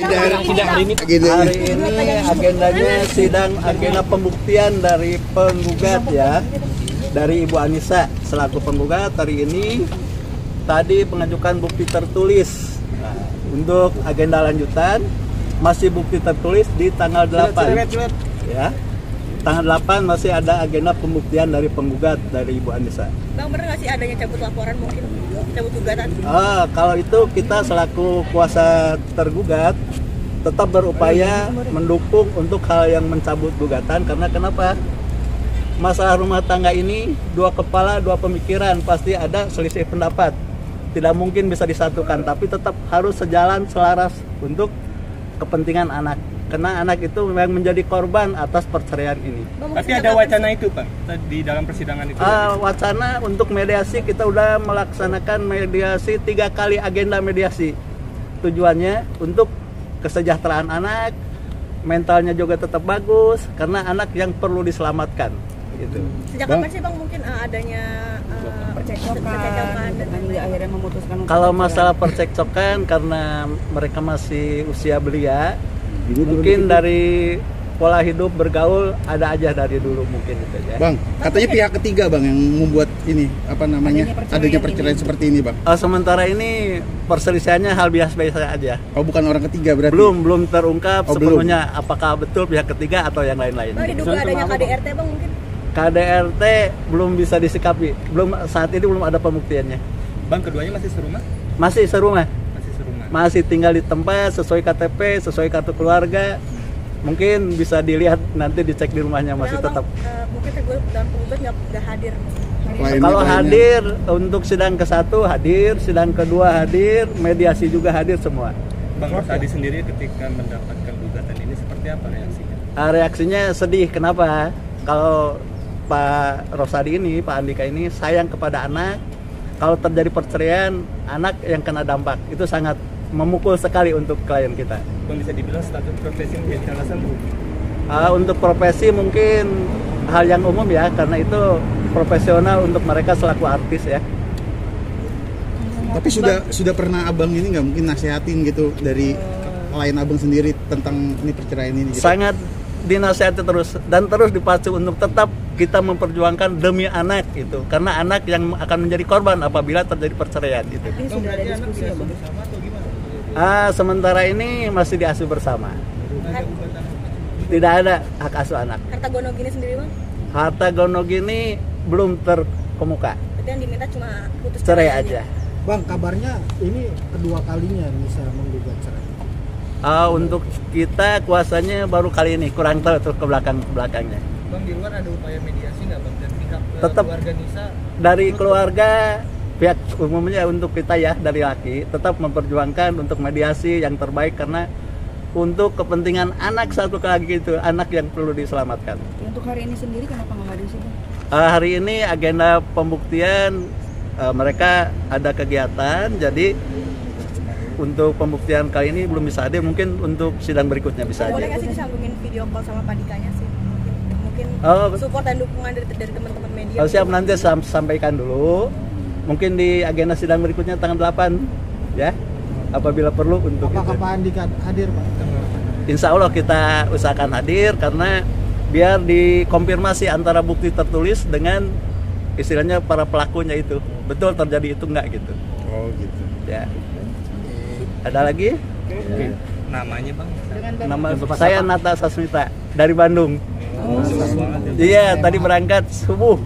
Sidang sidang hari ini Agendanya. Hari ini agendanya sidang agenda pembuktian dari penggugat ya. Dari Ibu Anissa selaku penggugat hari ini tadi mengajukan bukti tertulis. Nah, untuk agenda lanjutan masih bukti tertulis di tanggal 8 ya tanggal 8 masih ada agenda pembuktian dari penggugat dari Ibu Anissa Bang bener nggak sih adanya cabut laporan mungkin cabut gugatan? Ah, kalau itu kita selaku kuasa tergugat tetap berupaya mendukung untuk hal yang mencabut gugatan karena kenapa? Masalah rumah tangga ini dua kepala, dua pemikiran pasti ada selisih pendapat. Tidak mungkin bisa disatukan, tapi tetap harus sejalan selaras untuk kepentingan anak. Karena anak itu memang menjadi korban atas perceraian ini. Tapi ada wacana itu Pak di dalam persidangan itu. Ah, wacana untuk mediasi kita udah melaksanakan mediasi tiga kali agenda mediasi. Tujuannya untuk kesejahteraan anak, mentalnya juga tetap bagus karena anak yang perlu diselamatkan. Gitu. Sejak kapan sih bang mungkin uh, adanya uh, percekcokan akhirnya memutuskan Kalau masalah percekcokan karena mereka masih usia belia, mungkin dari pola hidup bergaul ada aja dari dulu mungkin itu ya. Bang, katanya pihak ketiga bang yang membuat ini apa namanya Adanya perceraian adanya perceraian ini. seperti ini bang. Eh, sementara ini perselisihannya hal biasa-biasa aja. Oh bukan orang ketiga berarti? belum belum terungkap Oh, belum. sepenuhnya apakah betul pihak ketiga atau yang lain-lain. Bang diduga adanya KDRT bang mungkin? KDRT belum bisa disikapi, belum saat ini belum ada pembuktiannya. Bang keduanya masih serumah? Masih serumah, Masih tinggal di tempat sesuai KTP, sesuai kartu keluarga. Mungkin bisa dilihat nanti dicek di rumahnya masih Padahal, tetap. bang, uh, mungkin dan nggak hadir. Kliennya- Kalau kliennya. hadir untuk sidang ke satu hadir, sidang kedua hadir, mediasi juga hadir semua. Bang Rosadi sendiri ketika mendapatkan gugatan ini seperti apa reaksinya? Ah, reaksinya sedih. Kenapa? Kalau Pak Rosadi ini, Pak Andika ini sayang kepada anak. Kalau terjadi perceraian, anak yang kena dampak itu sangat memukul sekali untuk klien kita. Bang bisa dibilang status profesi menjadi alasan Bu? Ah, untuk profesi mungkin hal yang umum ya, karena itu profesional untuk mereka selaku artis ya. Tapi sudah sudah pernah abang ini nggak mungkin nasihatin gitu dari lain abang sendiri tentang ini perceraian ini? Gitu. Sangat dinasihati terus dan terus dipacu untuk tetap kita memperjuangkan demi anak itu karena anak yang akan menjadi korban apabila terjadi perceraian itu. ini sudah ada diskusi ya Ah, sementara ini masih diasuh bersama. Har- Tidak ada hak asuh anak. Harta gono gini sendiri bang? Harta gono gini belum terkemuka. Berarti yang diminta cuma putus Cerai aja. Bang, kabarnya ini kedua kalinya bisa menggugat cerai. Ah, untuk kita kuasanya baru kali ini, kurang tahu tuh ke belakang belakangnya. Bang di luar ada upaya mediasi nggak bang dan pihak eh, Tetap. keluarga Nisa Dari keluarga pihak umumnya untuk kita ya dari laki tetap memperjuangkan untuk mediasi yang terbaik karena untuk kepentingan anak satu lagi itu anak yang perlu diselamatkan. untuk hari ini sendiri kenapa nggak hadir sih Eh, hari ini agenda pembuktian eh, mereka ada kegiatan jadi untuk pembuktian kali ini belum bisa hadir mungkin untuk sidang berikutnya bisa Boleh aja. nggak sih disambungin video call sama Pak Dikanya sih? Mungkin, mungkin Oh. support dan dukungan dari, dari teman-teman media. Kalau siap nanti sam- sampaikan dulu. Mungkin di agenda sidang berikutnya tanggal 8 ya. Apabila perlu untuk Apakah itu. Pak Andika hadir, Pak? Insya Allah kita usahakan hadir karena biar dikonfirmasi antara bukti tertulis dengan istilahnya para pelakunya itu betul terjadi itu enggak gitu Oh gitu. ya ada lagi Oke. Namanya Bang? nama saya Nata Sasmita dari Bandung Oh, banget ya. iya tadi berangkat subuh